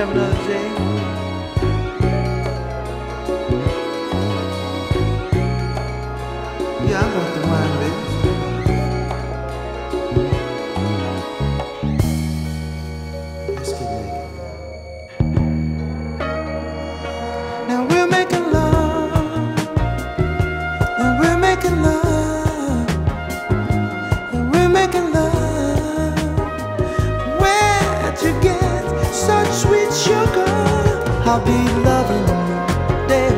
have another day. I'll be loving you day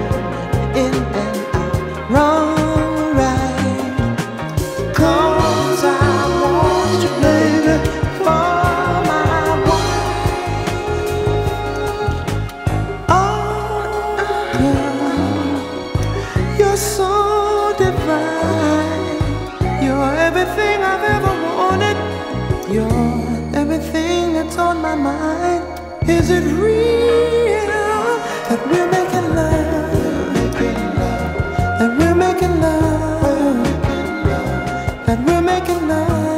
in and out, wrong I want you, baby, for my wife. Oh, girl, you're so divine. You're everything I've ever wanted. You're everything that's on my mind. Is it real? that we're making love, that we're making love.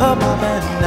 up and